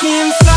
can't find